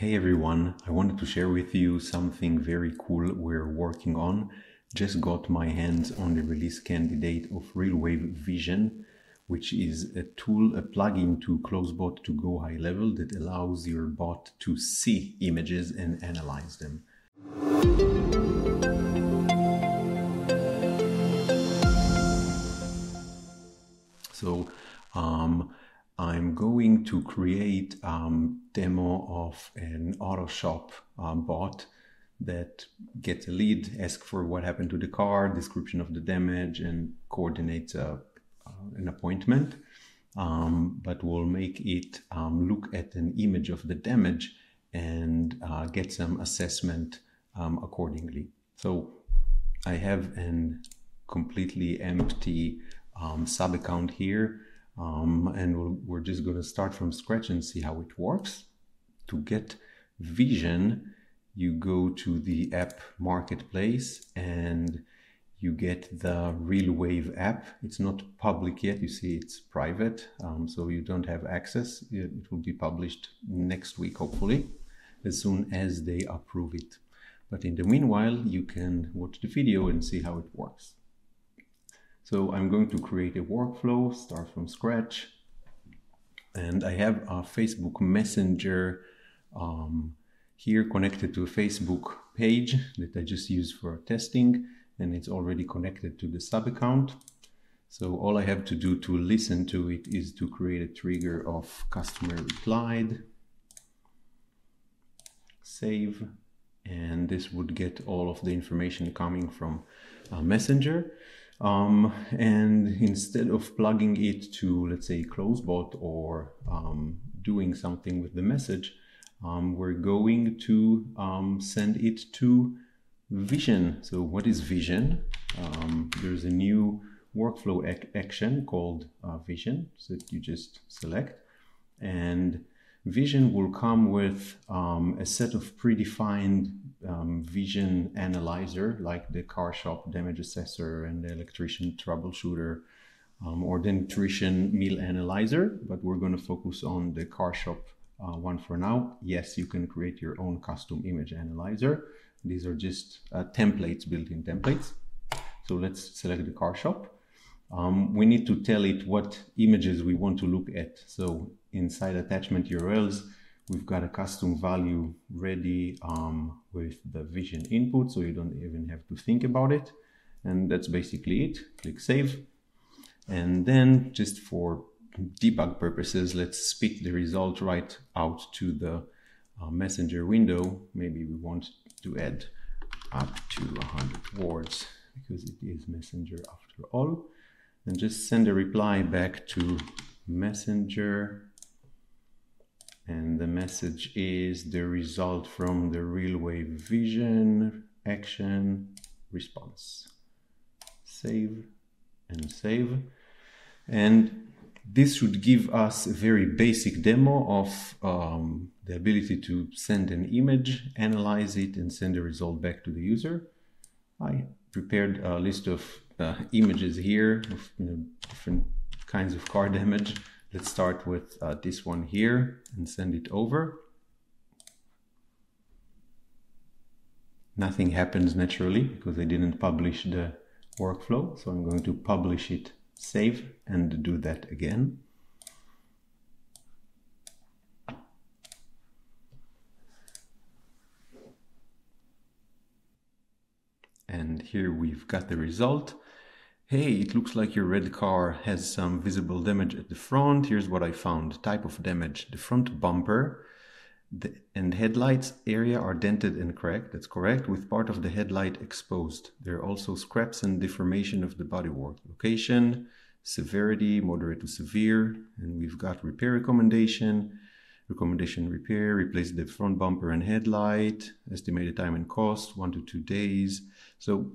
Hey everyone, I wanted to share with you something very cool we're working on. Just got my hands on the release candidate of RealWave Vision, which is a tool, a plugin to CloseBot to go high level that allows your bot to see images and analyze them. So um, I'm going to create a um, demo of an auto shop um, bot that gets a lead, asks for what happened to the car, description of the damage, and coordinates a, uh, an appointment. Um, but we'll make it um, look at an image of the damage and uh, get some assessment um, accordingly. So I have an completely empty um, sub account here um, and we we are just going to start from scratch and see how it works. To get Vision, you go to the app marketplace and you get the RealWave app. It's not public yet. You see, it's private, um, so you don't have access. It will be published next week, hopefully, as soon as they approve it. But in the meanwhile, you can watch the video and see how it works. So I'm going to create a workflow, start from scratch. And I have a Facebook Messenger um, here connected to a Facebook page that I just use for testing and it's already connected to the sub account. So all I have to do to listen to it is to create a trigger of customer replied, save, and this would get all of the information coming from uh, Messenger. Um, and instead of plugging it to, let's say, CloseBot or um, doing something with the message, um, we're going to um, send it to Vision. So what is Vision? Um, there's a new workflow ac action called uh, Vision so that you just select. And Vision will come with um, a set of predefined um, vision analyzer like the car shop damage assessor and the electrician troubleshooter um, or the nutrition meal analyzer, but we're going to focus on the car shop uh, one for now. Yes, you can create your own custom image analyzer. These are just uh, templates, built-in templates. So let's select the car shop. Um, we need to tell it what images we want to look at. So inside attachment URLs, we've got a custom value ready um, with the vision input, so you don't even have to think about it. And that's basically it. Click save. And then just for debug purposes, let's spit the result right out to the uh, messenger window. Maybe we want to add up to 100 words because it is messenger after all. And just send a reply back to messenger and the message is the result from the real wave vision action response. Save and save. And this should give us a very basic demo of um, the ability to send an image, analyze it, and send the result back to the user. I prepared a list of uh, images here of you know, different kinds of car damage Let's start with uh, this one here and send it over. Nothing happens naturally because I didn't publish the workflow. So I'm going to publish it, save, and do that again. And here we've got the result hey, it looks like your red car has some visible damage at the front. Here's what I found. Type of damage. The front bumper the, and headlights area are dented and cracked. That's correct, with part of the headlight exposed. There are also scraps and deformation of the bodywork. Location, severity, moderate to severe. And we've got repair recommendation. Recommendation repair, replace the front bumper and headlight. Estimated time and cost, one to two days. So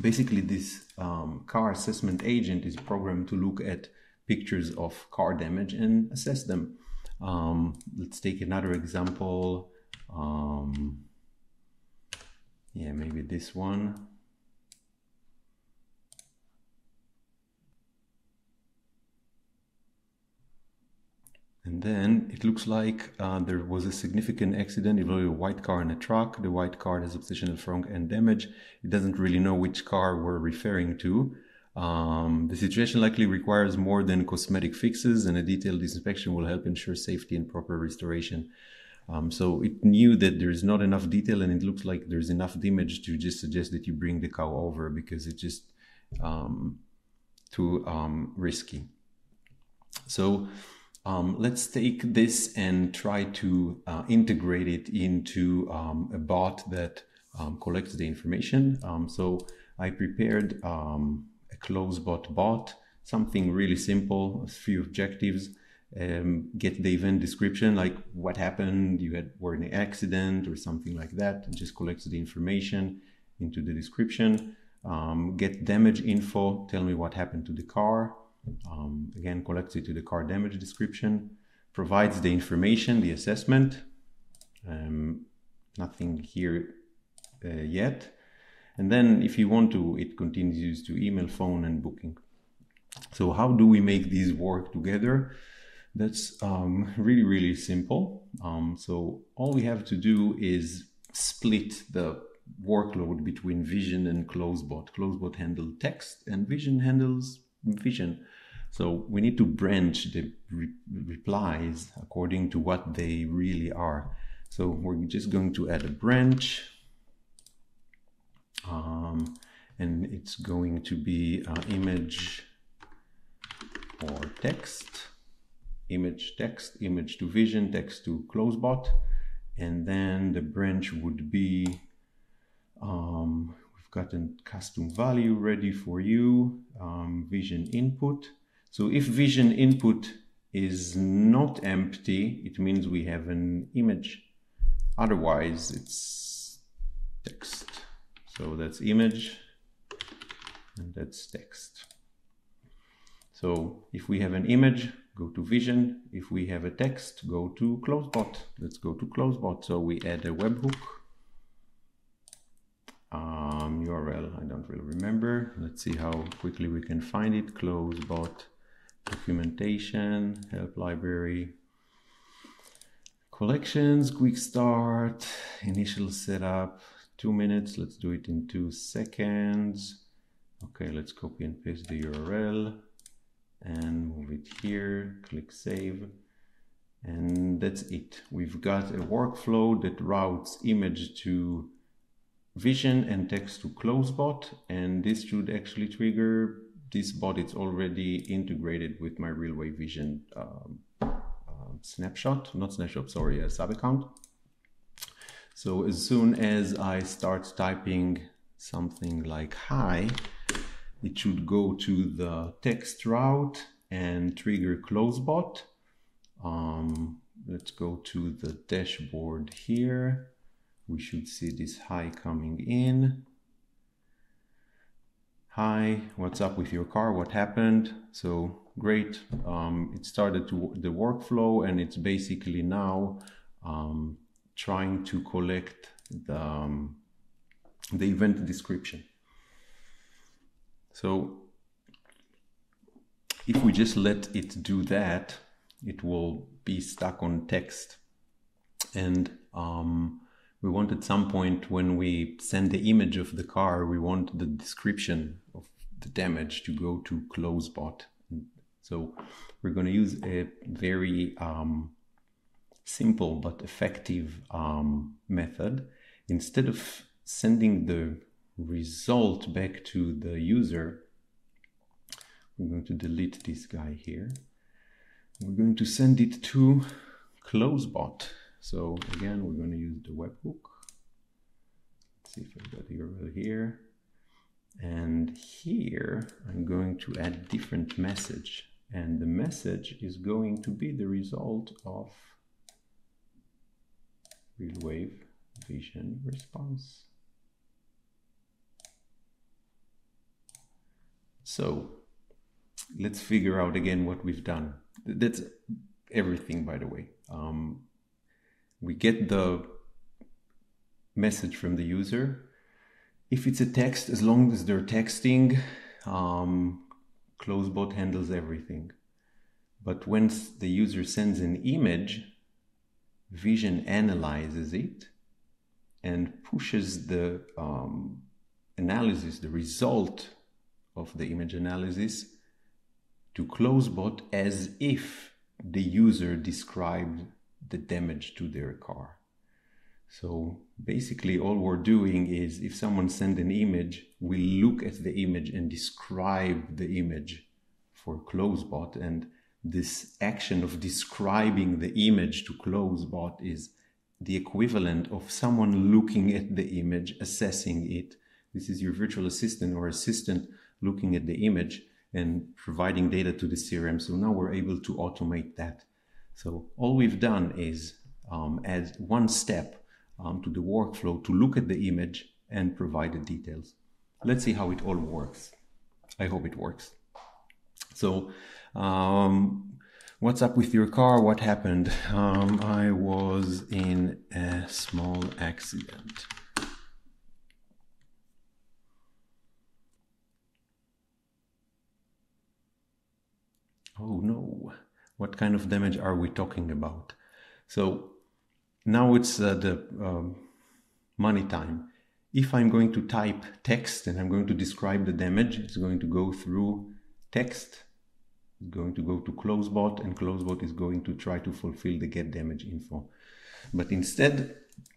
basically this um, car assessment agent is programmed to look at pictures of car damage and assess them. Um, let's take another example. Um, yeah, maybe this one. And then it looks like uh, there was a significant accident involving a white car and a truck. The white car has obstacle front end damage. It doesn't really know which car we're referring to. Um, the situation likely requires more than cosmetic fixes, and a detailed inspection will help ensure safety and proper restoration. Um, so it knew that there's not enough detail, and it looks like there's enough damage to just suggest that you bring the cow over because it's just um, too um, risky. So um, let's take this and try to uh, integrate it into um, a bot that um, collects the information. Um, so I prepared um, a CloseBot bot, something really simple, a few objectives. Um, get the event description, like what happened, you had were in an accident or something like that. It just collects the information into the description. get damage info, tell me what happened to the car um, again collects it to the car damage description, provides the information, the assessment, um, nothing here uh, yet. And then if you want to, it continues to email, phone, and booking. So how do we make these work together? That's um, really, really simple. Um, so all we have to do is split the workload between Vision and CloseBot. CloseBot handles text and Vision handles vision. So we need to branch the re replies according to what they really are. So we're just going to add a branch um, and it's going to be uh, image or text, image text, image to vision, text to closebot. And then the branch would be, um, we've got a custom value ready for you, um, vision input. So if vision input is not empty, it means we have an image. Otherwise, it's text. So that's image and that's text. So if we have an image, go to vision. If we have a text, go to closebot. Let's go to closebot. So we add a webhook um, URL. I don't really remember. Let's see how quickly we can find it. Closebot documentation, help library, collections, quick start, initial setup, two minutes. Let's do it in two seconds. Okay, let's copy and paste the URL and move it here, click save. And that's it. We've got a workflow that routes image to vision and text to closebot. And this should actually trigger this bot is already integrated with my RealWave Vision um, uh, snapshot, not snapshot, sorry, a sub account. So as soon as I start typing something like hi, it should go to the text route and trigger closebot. Um, let's go to the dashboard here. We should see this hi coming in hi, what's up with your car? What happened? So great. Um, it started to the workflow and it's basically now um, trying to collect the, um, the event description. So if we just let it do that, it will be stuck on text. And um, we want at some point when we send the image of the car, we want the description of the damage to go to closebot. So we're going to use a very um, simple but effective um, method. Instead of sending the result back to the user, we're going to delete this guy here. We're going to send it to closebot. So again, we're going to use the webhook. See if I've got the URL here. And here I'm going to add different message. And the message is going to be the result of RealWave vision response. So let's figure out again what we've done. That's everything, by the way. Um, we get the message from the user. If it's a text, as long as they're texting, um, CloseBot handles everything. But once the user sends an image, Vision analyzes it and pushes the um, analysis, the result of the image analysis to Closebot as if the user described the damage to their car. So basically all we're doing is if someone send an image, we look at the image and describe the image for Closebot. And this action of describing the image to Closebot is the equivalent of someone looking at the image, assessing it. This is your virtual assistant or assistant looking at the image and providing data to the CRM. So now we're able to automate that. So all we've done is um, add one step um, to the workflow to look at the image and provide the details. Let's see how it all works. I hope it works. So, um, what's up with your car? What happened? Um, I was in a small accident. Oh no, what kind of damage are we talking about? So now it's uh, the um, money time. If I'm going to type text and I'm going to describe the damage, it's going to go through text, it's going to go to Closebot, and Closebot is going to try to fulfill the get damage info. But instead,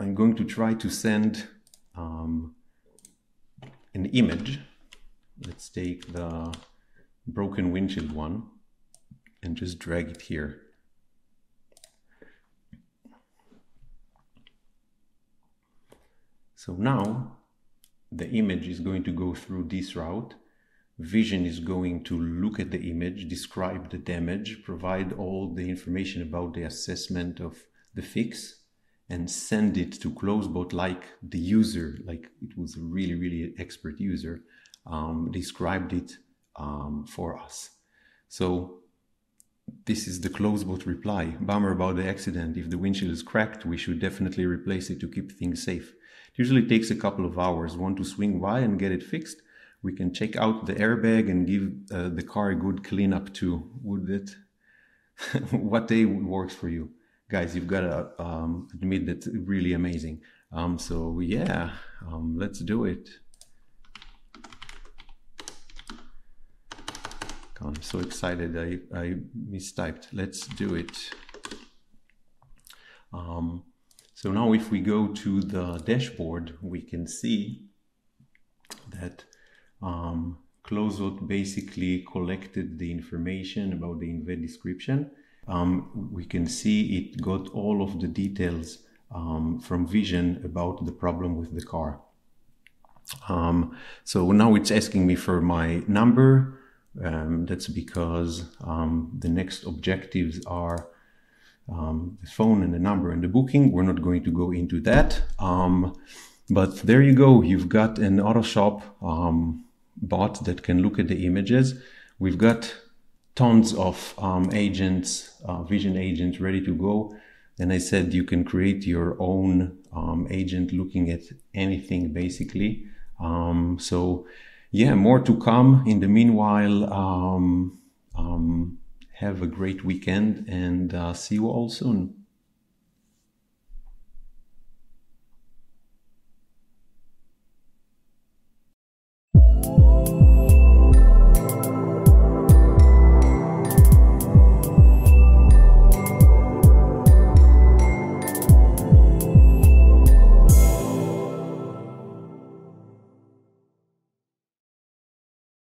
I'm going to try to send um, an image. Let's take the broken windshield one and just drag it here. So now the image is going to go through this route. Vision is going to look at the image, describe the damage, provide all the information about the assessment of the fix, and send it to Closebot like the user, like it was a really, really expert user, um, described it um, for us. So this is the Closebot reply. Bummer about the accident. If the windshield is cracked, we should definitely replace it to keep things safe. It usually takes a couple of hours. Want to swing by and get it fixed? We can check out the airbag and give uh, the car a good cleanup too. Would it? what day works for you? Guys, you've got to um, admit that's really amazing. Um, so yeah, um, let's do it. I'm so excited. I, I mistyped. Let's do it. Um, so now if we go to the dashboard, we can see that um, Closebot basically collected the information about the INVET description. Um, we can see it got all of the details um, from Vision about the problem with the car. Um, so now it's asking me for my number. Um, that's because um, the next objectives are um, the phone and the number and the booking. We're not going to go into that. Um, but there you go. You've got an AutoShop um, bot that can look at the images. We've got tons of um, agents, uh, vision agents ready to go. And I said you can create your own um, agent looking at anything basically. Um, so yeah, more to come. In the meanwhile, have a great weekend and uh, see you all soon.